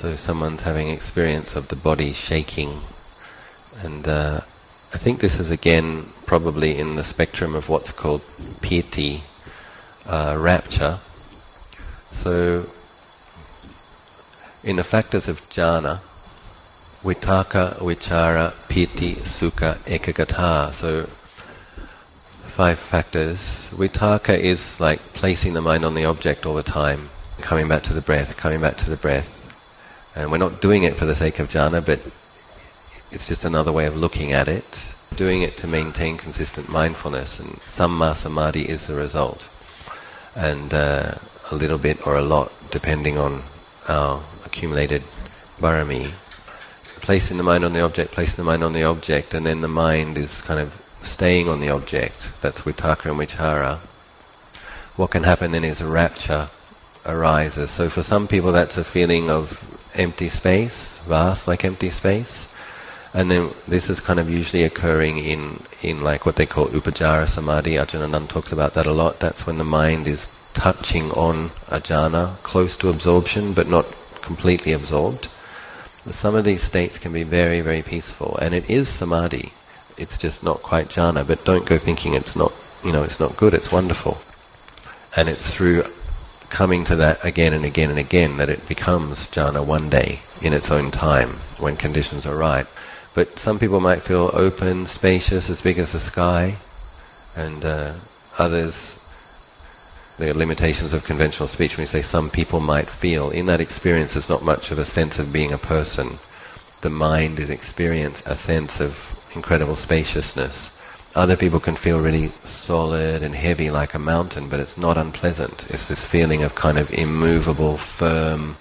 So someone's having experience of the body shaking, and uh, I think this is again probably in the spectrum of what's called piti, uh, rapture. So in the factors of jhana, vitaka, vichara, piti, sukha, ekaggata. So five factors. Vitaka is like placing the mind on the object all the time, coming back to the breath, coming back to the breath. And we're not doing it for the sake of jhana, but it's just another way of looking at it. Doing it to maintain consistent mindfulness, and samma samadhi is the result. And uh, a little bit or a lot, depending on our accumulated barami. Placing the mind on the object, placing the mind on the object, and then the mind is kind of staying on the object. That's vitaka and vichara. What can happen then is a rapture arises. So for some people that's a feeling of empty space, vast like empty space. And then this is kind of usually occurring in, in like what they call upacara samadhi. Ajahn talks about that a lot. That's when the mind is touching on a jhana, close to absorption, but not completely absorbed. Some of these states can be very, very peaceful, and it is samadhi. It's just not quite jhana, but don't go thinking it's not, you know, it's not good, it's wonderful. And it's through coming to that again and again and again that it becomes jhana one day in its own time when conditions are right. But some people might feel open, spacious, as big as the sky, and uh, others the limitations of conventional speech when we say some people might feel. In that experience there's not much of a sense of being a person. The mind is experience a sense of incredible spaciousness other people can feel really solid and heavy like a mountain but it's not unpleasant. It's this feeling of kind of immovable firm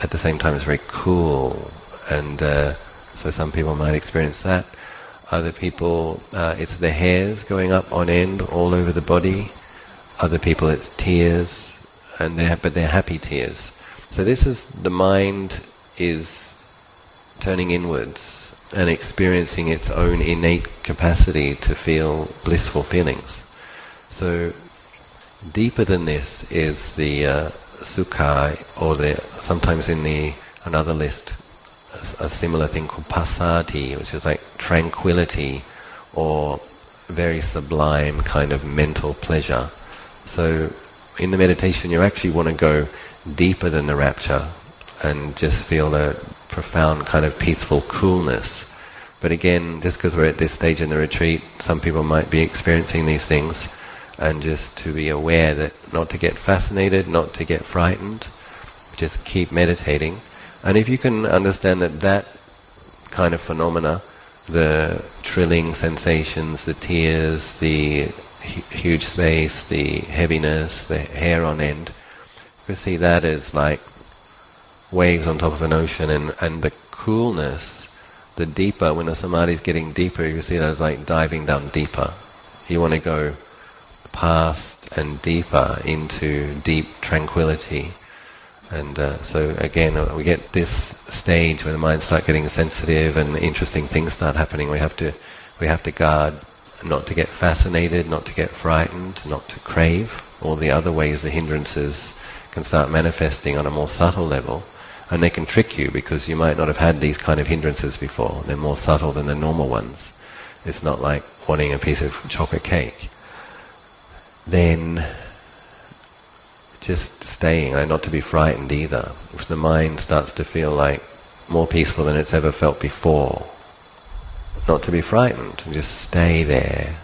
at the same time it's very cool. And uh, so some people might experience that. Other people uh, it's the hairs going up on end all over the body. Other people it's tears, and they're, but they're happy tears. So this is the mind is turning inwards and experiencing its own innate capacity to feel blissful feelings. So deeper than this is the uh, sukha, or the sometimes in the another list a, a similar thing called passaddhi, which is like tranquility or very sublime kind of mental pleasure. So in the meditation you actually want to go deeper than the rapture and just feel a profound kind of peaceful coolness. But again, just because we're at this stage in the retreat, some people might be experiencing these things and just to be aware that not to get fascinated, not to get frightened, just keep meditating. And if you can understand that that kind of phenomena, the trilling sensations, the tears, the huge space, the heaviness, the hair on end. You see that as like waves on top of an ocean, and, and the coolness, the deeper, when the samadhi is getting deeper, you see that as like diving down deeper. You want to go past and deeper into deep tranquility. And uh, so again, uh, we get this stage where the mind starts getting sensitive and interesting things start happening. We have to, we have to guard not to get fascinated, not to get frightened, not to crave. All the other ways the hindrances can start manifesting on a more subtle level. And they can trick you because you might not have had these kind of hindrances before. They're more subtle than the normal ones. It's not like wanting a piece of chocolate cake. Then just staying, and not to be frightened either. If the mind starts to feel like more peaceful than it's ever felt before, not to be frightened, just stay there.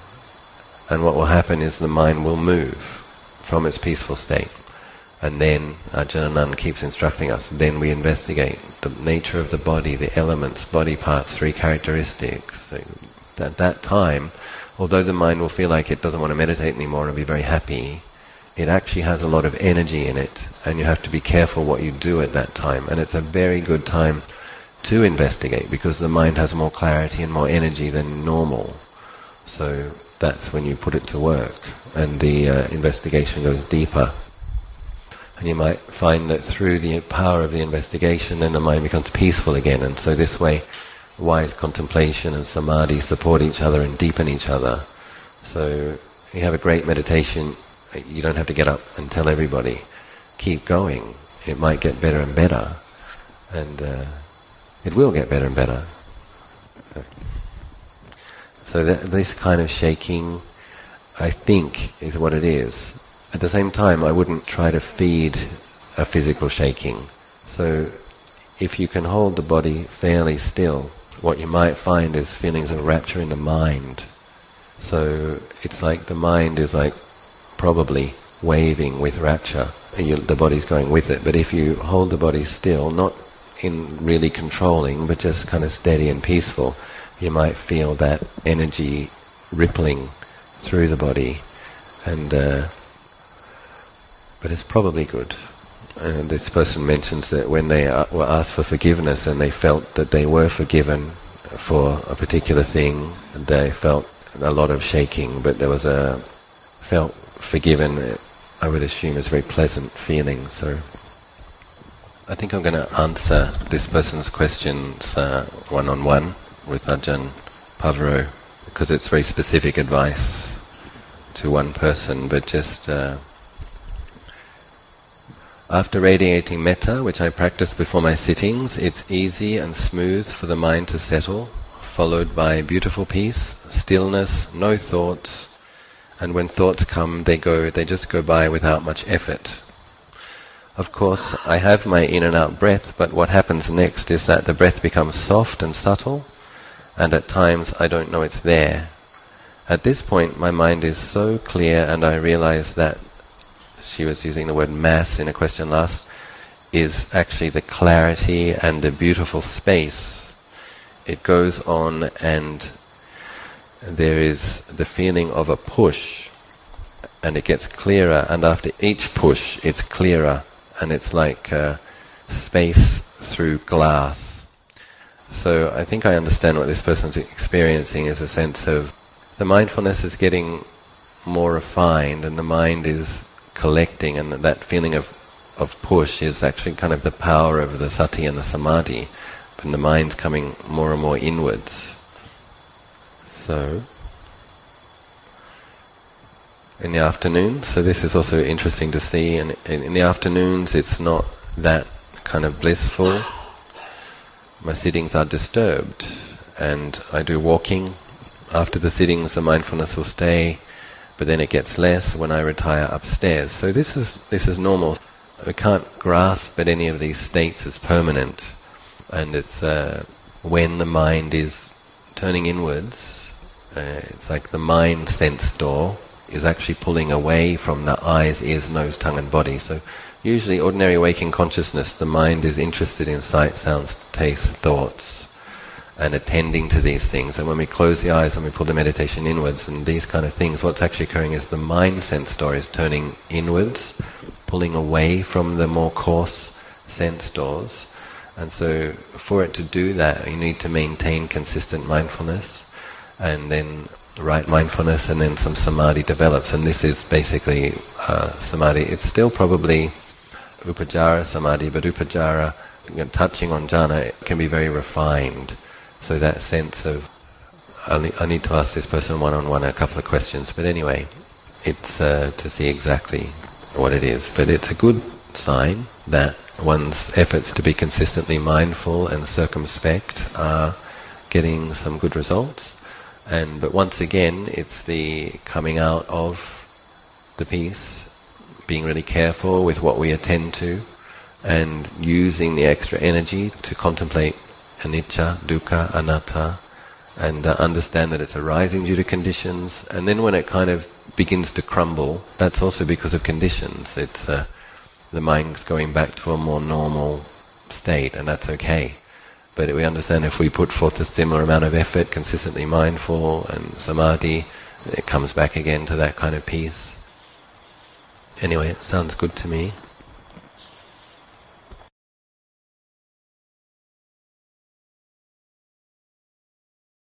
And what will happen is the mind will move from its peaceful state. And then Ajahn keeps instructing us, then we investigate the nature of the body, the elements, body parts, three characteristics. At that time, although the mind will feel like it doesn't want to meditate anymore and be very happy, it actually has a lot of energy in it, and you have to be careful what you do at that time. And it's a very good time to investigate because the mind has more clarity and more energy than normal. So that's when you put it to work and the uh, investigation goes deeper. And you might find that through the power of the investigation then the mind becomes peaceful again and so this way wise contemplation and samadhi support each other and deepen each other. So you have a great meditation, you don't have to get up and tell everybody. Keep going. It might get better and better and uh, it will get better and better. So that, this kind of shaking, I think, is what it is. At the same time, I wouldn't try to feed a physical shaking. So if you can hold the body fairly still, what you might find is feelings of rapture in the mind. So it's like the mind is like probably waving with rapture. You, the body's going with it. But if you hold the body still, not in really controlling, but just kind of steady and peaceful, you might feel that energy rippling through the body, and uh, but it's probably good. And this person mentions that when they were asked for forgiveness and they felt that they were forgiven for a particular thing, they felt a lot of shaking, but there was a felt forgiven. I would assume is a very pleasant feeling. So I think I'm going to answer this person's questions one on one with Ajahn Pavro because it's very specific advice to one person, but just. Uh, after radiating metta, which I practice before my sittings, it's easy and smooth for the mind to settle, followed by beautiful peace, stillness, no thoughts, and when thoughts come, they go, they just go by without much effort. Of course, I have my in and out breath, but what happens next is that the breath becomes soft and subtle, and at times I don't know it's there. At this point, my mind is so clear, and I realize that she was using the word mass in a question last, is actually the clarity and the beautiful space. It goes on and there is the feeling of a push and it gets clearer and after each push it's clearer and it's like uh, space through glass. So I think I understand what this person's experiencing is a sense of the mindfulness is getting more refined and the mind is collecting, and that feeling of of push is actually kind of the power of the sati and the samadhi, and the mind's coming more and more inwards. So, in the afternoon, so this is also interesting to see, and in, in the afternoons it's not that kind of blissful. My sittings are disturbed, and I do walking. After the sittings, the mindfulness will stay but then it gets less when I retire upstairs. So this is this is normal. We can't grasp at any of these states as permanent, and it's uh, when the mind is turning inwards. Uh, it's like the mind sense door is actually pulling away from the eyes, ears, nose, tongue, and body. So usually, ordinary waking consciousness, the mind is interested in sight, sounds, taste, thoughts and attending to these things. And when we close the eyes and we pull the meditation inwards and these kind of things, what's actually occurring is the mind sense door is turning inwards, pulling away from the more coarse sense doors. And so for it to do that, you need to maintain consistent mindfulness and then right mindfulness and then some samadhi develops. And this is basically uh, samadhi. It's still probably upacara samadhi, but upacara, touching on jhana, can be very refined. So that sense of, I need to ask this person one-on-one a couple of questions, but anyway, it's uh, to see exactly what it is. But it's a good sign that one's efforts to be consistently mindful and circumspect are getting some good results. And but once again, it's the coming out of the peace, being really careful with what we attend to, and using the extra energy to contemplate anicca, dukkha, anatta, and uh, understand that it's arising due to conditions. And then when it kind of begins to crumble, that's also because of conditions. It's uh, the mind's going back to a more normal state, and that's okay. But we understand if we put forth a similar amount of effort, consistently mindful and samadhi, it comes back again to that kind of peace. Anyway, it sounds good to me.